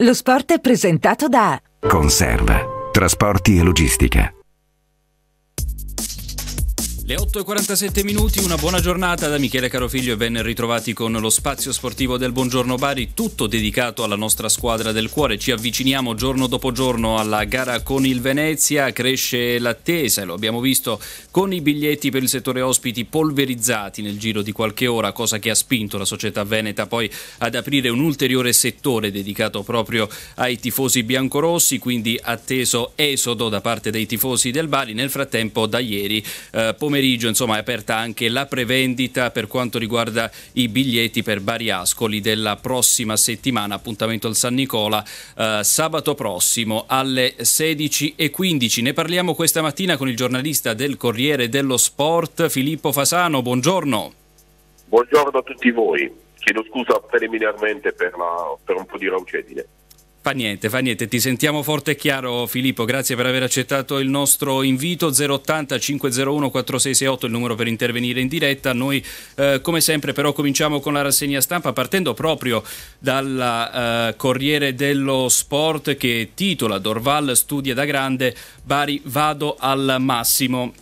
Lo sport è presentato da Conserva, trasporti e logistica. Le 8.47 minuti, una buona giornata da Michele Carofiglio e ben ritrovati con lo spazio sportivo del Buongiorno Bari, tutto dedicato alla nostra squadra del cuore. Ci avviciniamo giorno dopo giorno alla gara con il Venezia, cresce l'attesa e lo abbiamo visto con i biglietti per il settore ospiti polverizzati nel giro di qualche ora, cosa che ha spinto la società veneta poi ad aprire un ulteriore settore dedicato proprio ai tifosi biancorossi, quindi atteso esodo da parte dei tifosi del Bari. Nel frattempo da ieri eh, pomeriggio pomeriggio insomma, è aperta anche la prevendita per quanto riguarda i biglietti per Bariascoli della prossima settimana, appuntamento al San Nicola eh, sabato prossimo alle 16.15. Ne parliamo questa mattina con il giornalista del Corriere dello Sport Filippo Fasano, buongiorno. Buongiorno a tutti voi, chiedo scusa preliminarmente per, la, per un po' di raucedine. Fa niente, fa niente, ti sentiamo forte e chiaro Filippo, grazie per aver accettato il nostro invito. 080 501 4668 il numero per intervenire in diretta, noi eh, come sempre però cominciamo con la rassegna stampa partendo proprio dal eh, Corriere dello Sport che titola Dorval studia da grande, Bari vado al massimo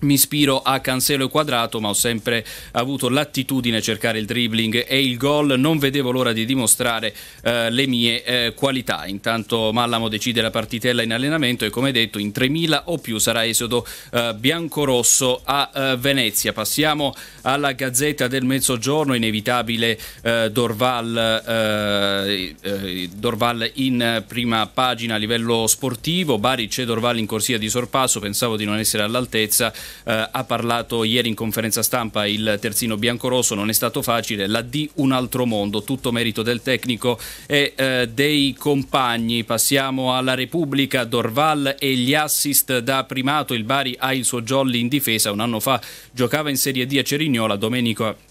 mi ispiro a Cancelo e Quadrato, ma ho sempre avuto l'attitudine a cercare il dribbling e il gol. Non vedevo l'ora di dimostrare eh, le mie eh, qualità. Intanto Mallamo decide la partitella in allenamento e, come detto, in 3.000 o più sarà esodo eh, biancorosso a eh, Venezia. Passiamo alla Gazzetta del Mezzogiorno. Inevitabile eh, Dorval, eh, Dorval in prima pagina a livello sportivo. Bari c'è Dorval in corsia di sorpasso. Pensavo di non essere all'altezza eh, ha parlato ieri in conferenza stampa il terzino biancorosso, non è stato facile, la D un altro mondo, tutto merito del tecnico e eh, dei compagni. Passiamo alla Repubblica, Dorval e gli assist da primato, il Bari ha il suo jolly in difesa, un anno fa giocava in Serie D a Cerignola, Domenico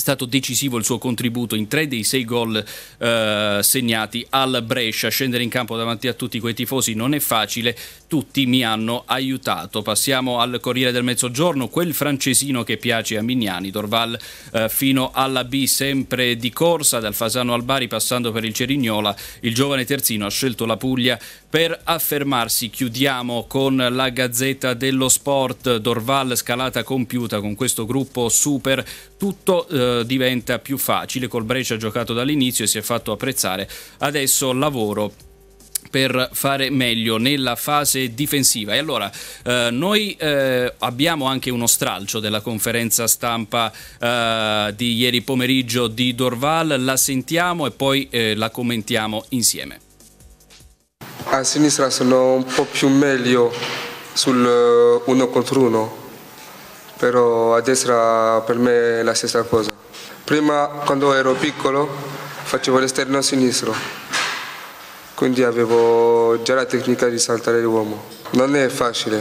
stato decisivo il suo contributo in tre dei sei gol eh, segnati al Brescia. Scendere in campo davanti a tutti quei tifosi non è facile, tutti mi hanno aiutato. Passiamo al Corriere del Mezzogiorno, quel francesino che piace a Mignani, Dorval eh, fino alla B, sempre di corsa, dal Fasano al Bari passando per il Cerignola. Il giovane terzino ha scelto la Puglia per affermarsi. Chiudiamo con la Gazzetta dello Sport, Dorval scalata compiuta con questo gruppo super, tutto eh, diventa più facile. Col Brescia ha giocato dall'inizio e si è fatto apprezzare. Adesso lavoro per fare meglio nella fase difensiva. E allora eh, noi eh, abbiamo anche uno stralcio della conferenza stampa eh, di ieri pomeriggio di Dorval, la sentiamo e poi eh, la commentiamo insieme. A sinistra sono un po' più meglio sul eh, uno contro uno, però a destra per me è la stessa cosa. Prima quando ero piccolo facevo l'esterno sinistro, quindi avevo già la tecnica di saltare l'uomo. Non è facile,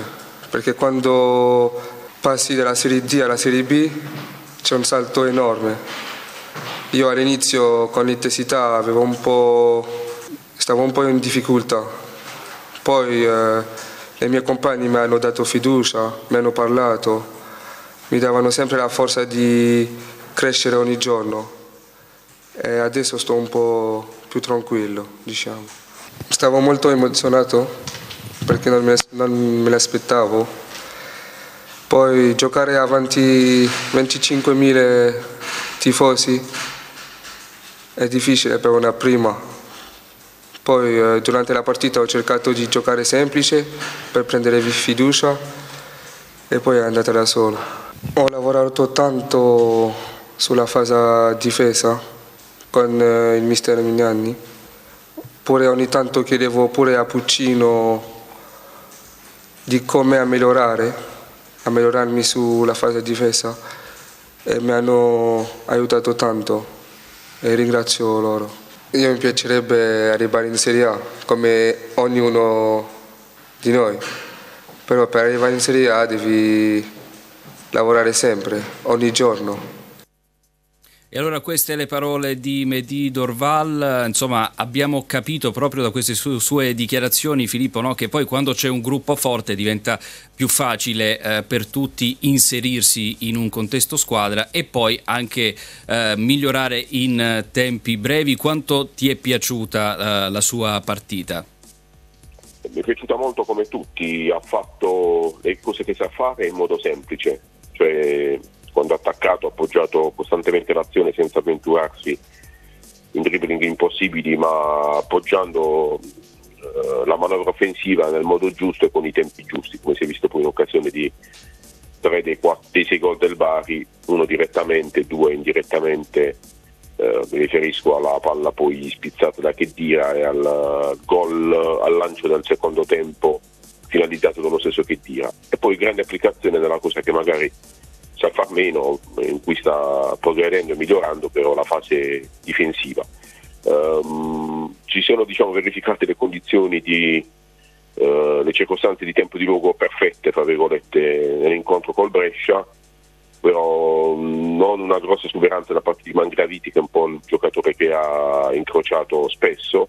perché quando passi dalla Serie D alla Serie B c'è un salto enorme. Io all'inizio con l'intensità avevo un po', stavo un po' in difficoltà, poi eh, i miei compagni mi hanno dato fiducia, mi hanno parlato, mi davano sempre la forza di crescere ogni giorno e adesso sto un po' più tranquillo, diciamo. Stavo molto emozionato perché non me, non me l'aspettavo. Poi giocare avanti 25.000 tifosi è difficile per una prima. Poi eh, durante la partita ho cercato di giocare semplice per prendere fiducia e poi è andata da solo. Ho lavorato tanto sulla fase difesa con eh, il mister Mignani. Pure ogni tanto chiedevo pure a Puccino di come migliorare, migliorarmi sulla fase difesa e mi hanno aiutato tanto e ringrazio loro. Io mi piacerebbe arrivare in Serie A come ognuno di noi, però per arrivare in Serie A devi lavorare sempre, ogni giorno. E allora queste le parole di Mehdi Dorval, insomma abbiamo capito proprio da queste su- sue dichiarazioni Filippo no? che poi quando c'è un gruppo forte diventa più facile eh, per tutti inserirsi in un contesto squadra e poi anche eh, migliorare in tempi brevi. Quanto ti è piaciuta eh, la sua partita? Mi è piaciuta molto come tutti, ha fatto le cose che sa fare in modo semplice, cioè attaccato ha appoggiato costantemente l'azione senza avventurarsi in dribbling impossibili ma appoggiando eh, la manovra offensiva nel modo giusto e con i tempi giusti come si è visto poi in occasione di tre dei, quattro, dei sei gol del Bari uno direttamente, due indirettamente eh, mi riferisco alla palla poi spizzata da Chedira e al gol al lancio del secondo tempo finalizzato dallo stesso Chedira e poi grande applicazione della cosa che magari sa far meno, in cui sta progredendo e migliorando però la fase difensiva. Um, ci sono diciamo, verificate le condizioni di uh, le circostanze di tempo di luogo perfette tra virgolette nell'incontro col Brescia però non una grossa esuberanza da parte di Mangraviti che è un po' il giocatore che ha incrociato spesso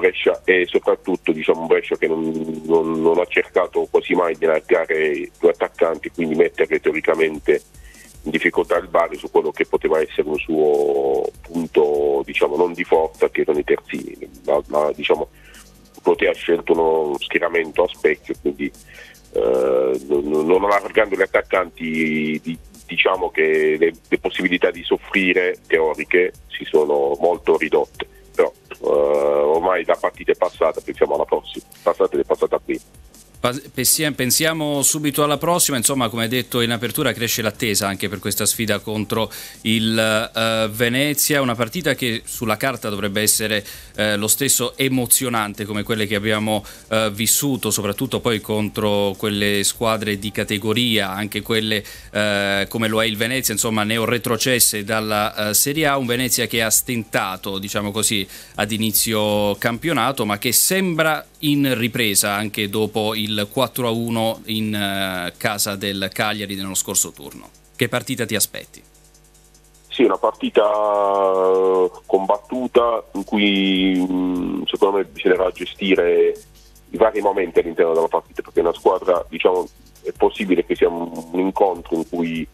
Brescia e soprattutto diciamo, Brescia che non, non, non, ha cercato quasi mai di allargare due attaccanti, quindi mettere teoricamente in difficoltà il Bari su quello che poteva essere un suo punto diciamo, non di forza che erano i terzini, ma, ma diciamo, poteva scelto uno schieramento a specchio, quindi eh, non, allargando gli attaccanti di, diciamo che le, le possibilità di soffrire teoriche si sono molto ridotte ormai la partita è passata, pensiamo alla prossima, passata ed è passata qui. Pensiamo subito alla prossima, insomma come detto in apertura cresce l'attesa anche per questa sfida contro il uh, Venezia, una partita che sulla carta dovrebbe essere uh, lo stesso emozionante come quelle che abbiamo uh, vissuto, soprattutto poi contro quelle squadre di categoria, anche quelle come lo è il Venezia, insomma ne ho retrocesse dalla Serie A, un Venezia che ha stentato diciamo così ad inizio campionato ma che sembra in ripresa anche dopo il 4-1 in uh, casa del Cagliari nello scorso turno. Che partita ti aspetti? Sì, una partita eh, combattuta in cui mm, secondo me bisognerà gestire i vari momenti all'interno della partita perché una squadra diciamo è possibile che sia un, incontro in cui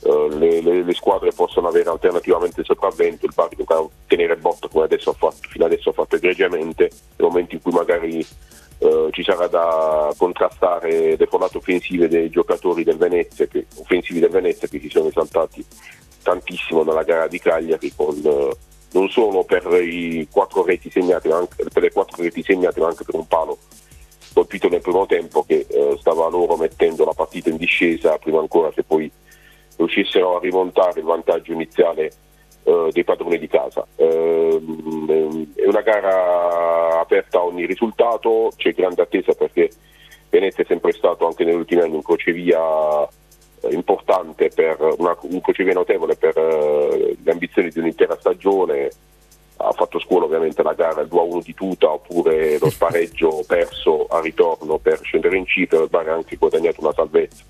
uh, le, le, le, squadre possono avere alternativamente il sopravvento, il Bari dovrà tenere botta come adesso ha fatto, fino adesso ha fatto egregiamente, nel momento in cui magari Uh, ci sarà da contrastare le folate offensive dei giocatori del Venezia che, offensivi del Venezia che si sono esaltati tantissimo nella gara di Cagliari con, uh, non solo per, segnati, anche, per le quattro reti segnate ma anche per un palo colpito nel primo tempo che uh, stava loro mettendo la partita in discesa prima ancora che poi riuscissero a rimontare il vantaggio iniziale eh, dei padroni di casa. Eh, è una gara aperta a ogni risultato, c'è grande attesa perché Venezia è sempre stato anche negli ultimi anni un crocevia eh, importante per una, un crocevia notevole per uh, le ambizioni di un'intera stagione ha fatto scuola ovviamente la gara il 2-1 di tuta oppure lo spareggio perso a ritorno per scendere in cifra il Bari ha anche guadagnato una salvezza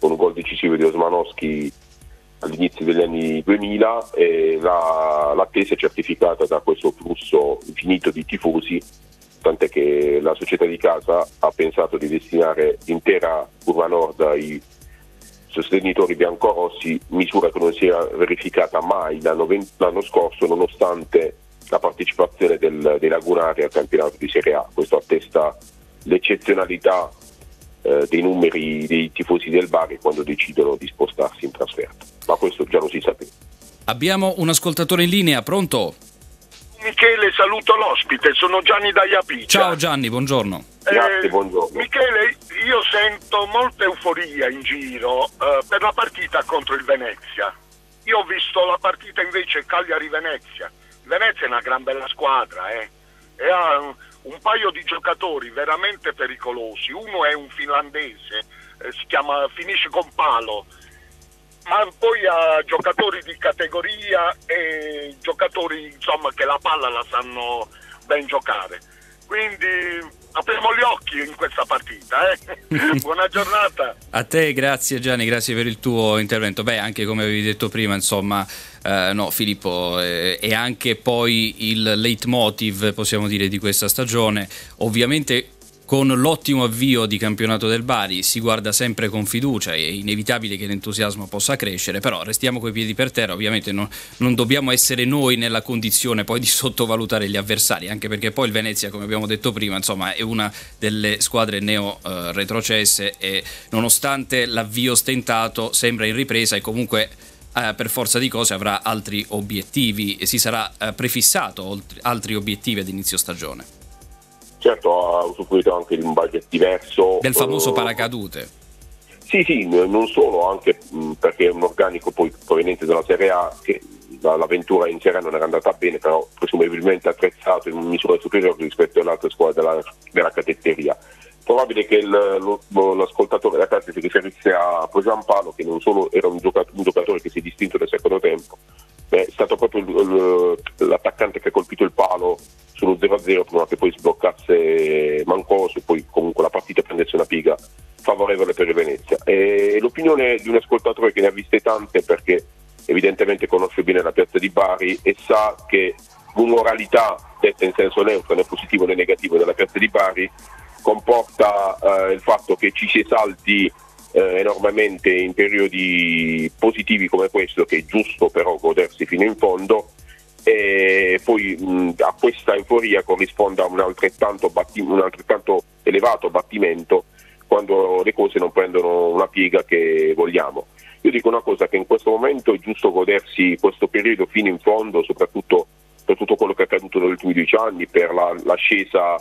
con un gol decisivo di Osmanowski all'inizio degli anni 2000 e la, l'attesa è certificata da questo flusso infinito di tifosi, tant'è che la società di casa ha pensato di destinare l'intera curva nord ai sostenitori biancorossi, misura che non si era verificata mai l'anno, l'anno scorso nonostante la partecipazione del, dei lagunari al campionato di Serie A. Questo attesta l'eccezionalità eh, dei numeri dei tifosi del Bari quando decidono di spostarsi in trasferta ma questo già lo si sapeva. Abbiamo un ascoltatore in linea, pronto? Michele, saluto l'ospite, sono Gianni Dagliapicia. Ciao Gianni, buongiorno. Grazie, buongiorno. Michele, io sento molta euforia in giro eh, per la partita contro il Venezia. Io ho visto la partita invece Cagliari-Venezia. Venezia è una gran bella squadra, eh? E ha un, paio di giocatori veramente pericolosi. Uno è un finlandese, eh, si chiama Finisce con Palo, ma poi a giocatori di categoria e giocatori insomma, che la palla la sanno ben giocare. Quindi apriamo gli occhi in questa partita. Eh? Buona giornata. A te, grazie Gianni, grazie per il tuo intervento. Beh, anche come avevi detto prima, insomma, eh, no, Filippo, eh, è anche poi il leitmotiv, possiamo dire, di questa stagione. Ovviamente con l'ottimo avvio di campionato del Bari si guarda sempre con fiducia, è inevitabile che l'entusiasmo possa crescere, però restiamo coi piedi per terra, ovviamente non, non, dobbiamo essere noi nella condizione poi di sottovalutare gli avversari, anche perché poi il Venezia, come abbiamo detto prima, insomma, è una delle squadre neo eh, retrocesse e nonostante l'avvio stentato sembra in ripresa e comunque eh, per forza di cose avrà altri obiettivi e si sarà eh, prefissato altri obiettivi ad inizio stagione certo ha usufruito anche di un budget diverso. Del famoso eh, paracadute. Sì, sì, non solo, anche perché è un organico poi proveniente dalla Serie A che l'avventura in Serie A non era andata bene, però presumibilmente attrezzato in misura superiore rispetto alle altre squadre della, della cadetteria. Probabile che il, lo, l'ascoltatore della carta si riferisse a Giampalo, che non solo era un giocatore, un giocatore che si è distinto nel secondo tempo, è stato proprio l'attaccante che ha colpito il palo sullo 0-0 prima che poi sbloccasse l'opinione di un ascoltatore che ne ha viste tante perché evidentemente conosce bene la piazza di Bari e sa che l'umoralità, detta in senso neutro, né positivo né negativo, della piazza di Bari comporta eh, il fatto che ci si esalti eh, enormemente in periodi positivi come questo, che è giusto però godersi fino in fondo, e poi mh, a questa euforia corrisponda un altrettanto, batti, un altrettanto elevato battimento quando le cose non prendono una piega che vogliamo. Io dico una cosa, che in questo momento è giusto godersi questo periodo fino in fondo, soprattutto per tutto quello che è accaduto negli ultimi dieci anni, per la, l'ascesa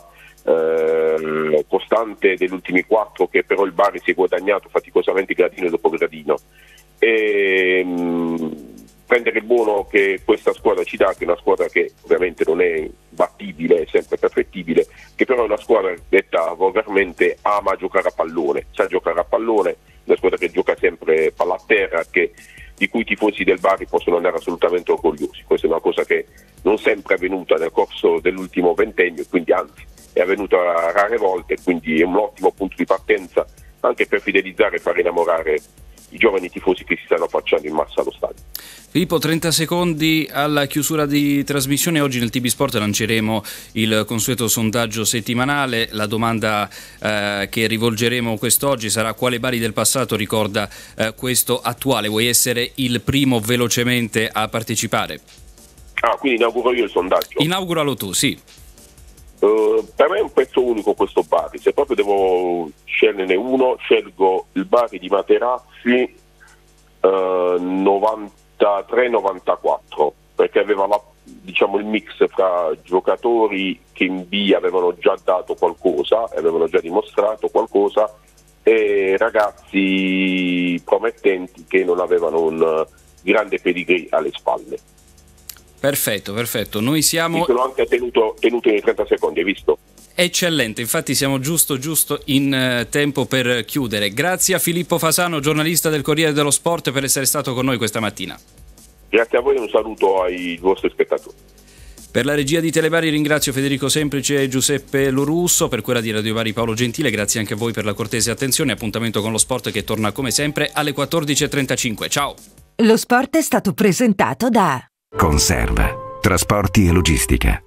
eh, costante degli ultimi quattro, che però il Bari si è guadagnato faticosamente gradino dopo gradino. E, mh, prendere il buono che questa squadra ci dà, che è una squadra che ovviamente non è battibile, è sempre perfettibile, che però è una squadra detta volgarmente ama giocare a pallone, sa giocare a pallone, una squadra che gioca sempre palla a terra, che, di cui i tifosi del Bari possono andare assolutamente orgogliosi. Questa è una cosa che non sempre è avvenuta nel corso dell'ultimo ventennio, quindi anzi è avvenuta rare volte, quindi è un ottimo punto di partenza anche per fidelizzare e far innamorare i giovani tifosi che si stanno affacciando in massa allo stadio. Filippo, 30 secondi alla chiusura di trasmissione. Oggi nel TB Sport lanceremo il consueto sondaggio settimanale. La domanda eh, che rivolgeremo quest'oggi sarà quale Bari del passato ricorda eh, questo attuale? Vuoi essere il primo velocemente a partecipare? Ah, quindi inauguro io il sondaggio? Inauguralo tu, sì. Uh, per me è un pezzo unico questo Bari, se proprio devo sceglierne uno, scelgo il Bari di Materazzi uh, 93-94, perché aveva la, diciamo, il mix tra giocatori che in B avevano già dato qualcosa, avevano già dimostrato qualcosa, e ragazzi promettenti che non avevano un grande pedigree alle spalle. Perfetto, perfetto. Noi siamo. Mi sono anche tenuto, tenuto nei 30 secondi, hai visto? Eccellente, infatti siamo giusto giusto in uh, tempo per chiudere. Grazie a Filippo Fasano, giornalista del Corriere dello Sport, per essere stato con noi questa mattina. Grazie a voi e un saluto ai vostri spettatori. Per la regia di Telebari ringrazio Federico Semplice e Giuseppe Lorusso, per quella di Radio Bari Paolo Gentile, grazie anche a voi per la cortese attenzione. Appuntamento con lo sport che torna come sempre alle 14.35. Ciao! Lo sport è stato presentato da Conserva, trasporti e logistica.